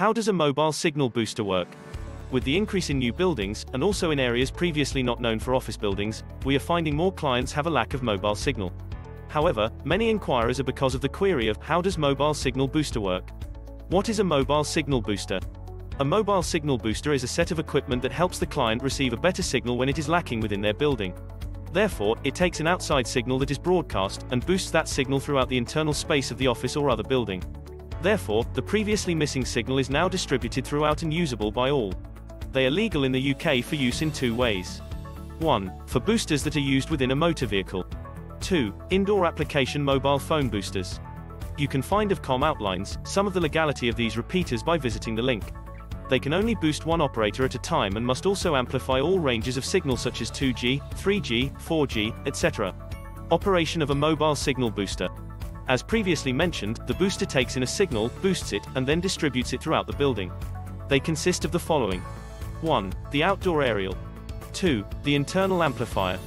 How does a mobile signal booster work? With the increase in new buildings, and also in areas previously not known for office buildings, we are finding more clients have a lack of mobile signal. However, many inquirers are because of the query of how does mobile signal booster work? What is a mobile signal booster? A mobile signal booster is a set of equipment that helps the client receive a better signal when it is lacking within their building. Therefore, it takes an outside signal that is broadcast, and boosts that signal throughout the internal space of the office or other building. Therefore, the previously missing signal is now distributed throughout and usable by all. They are legal in the UK for use in two ways. 1. For boosters that are used within a motor vehicle. 2. Indoor application mobile phone boosters. You can find Ofcom outlines some of the legality of these repeaters by visiting the link. They can only boost one operator at a time and must also amplify all ranges of signal such as 2G, 3G, 4G, etc. Operation of a mobile signal booster. As previously mentioned, the booster takes in a signal, boosts it, and then distributes it throughout the building. They consist of the following. 1. The outdoor aerial. 2. The internal amplifier.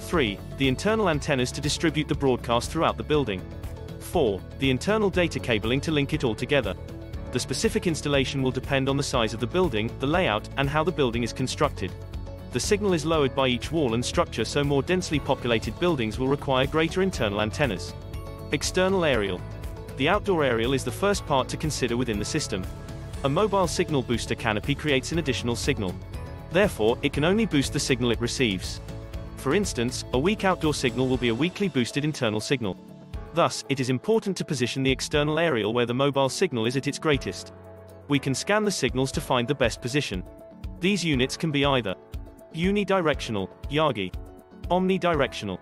3. The internal antennas to distribute the broadcast throughout the building. 4. The internal data cabling to link it all together. The specific installation will depend on the size of the building, the layout, and how the building is constructed. The signal is lowered by each wall and structure so more densely populated buildings will require greater internal antennas. External aerial. The outdoor aerial is the first part to consider within the system. A mobile signal booster canopy creates an additional signal. Therefore, it can only boost the signal it receives. For instance, a weak outdoor signal will be a weakly boosted internal signal. Thus, it is important to position the external aerial where the mobile signal is at its greatest. We can scan the signals to find the best position. These units can be either unidirectional, Yagi, omnidirectional.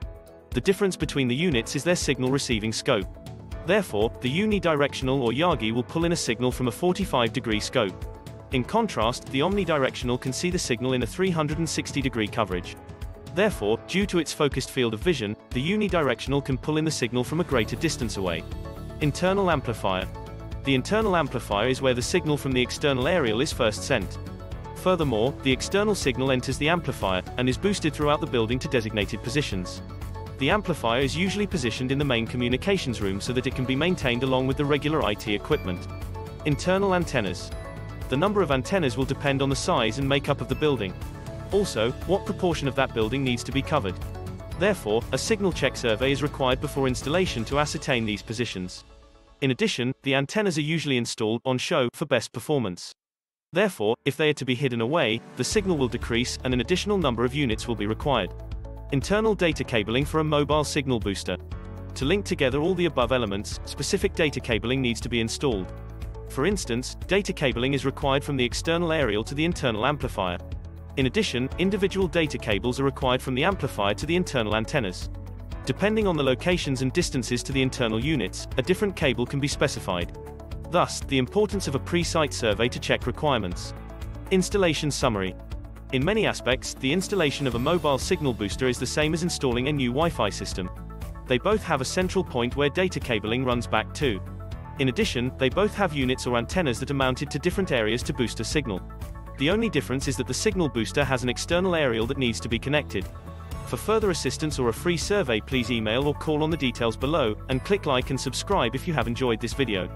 The difference between the units is their signal receiving scope. Therefore, the unidirectional or Yagi will pull in a signal from a 45 degree scope. In contrast, the omnidirectional can see the signal in a 360 degree coverage. Therefore, due to its focused field of vision, the unidirectional can pull in the signal from a greater distance away. Internal amplifier. The internal amplifier is where the signal from the external aerial is first sent. Furthermore, the external signal enters the amplifier, and is boosted throughout the building to designated positions. The amplifier is usually positioned in the main communications room so that it can be maintained along with the regular IT equipment. Internal antennas. The number of antennas will depend on the size and makeup of the building. Also, what proportion of that building needs to be covered. Therefore, a signal check survey is required before installation to ascertain these positions. In addition, the antennas are usually installed on show for best performance. Therefore, if they are to be hidden away, the signal will decrease and an additional number of units will be required. Internal data cabling for a mobile signal booster. To link together all the above elements, specific data cabling needs to be installed. For instance, data cabling is required from the external aerial to the internal amplifier. In addition, individual data cables are required from the amplifier to the internal antennas. Depending on the locations and distances to the internal units, a different cable can be specified. Thus, the importance of a pre-site survey to check requirements. Installation summary. In many aspects, the installation of a mobile signal booster is the same as installing a new Wi-Fi system. They both have a central point where data cabling runs back to. In addition, they both have units or antennas that are mounted to different areas to boost a signal. The only difference is that the signal booster has an external aerial that needs to be connected. For further assistance or a free survey please email or call on the details below, and click like and subscribe if you have enjoyed this video.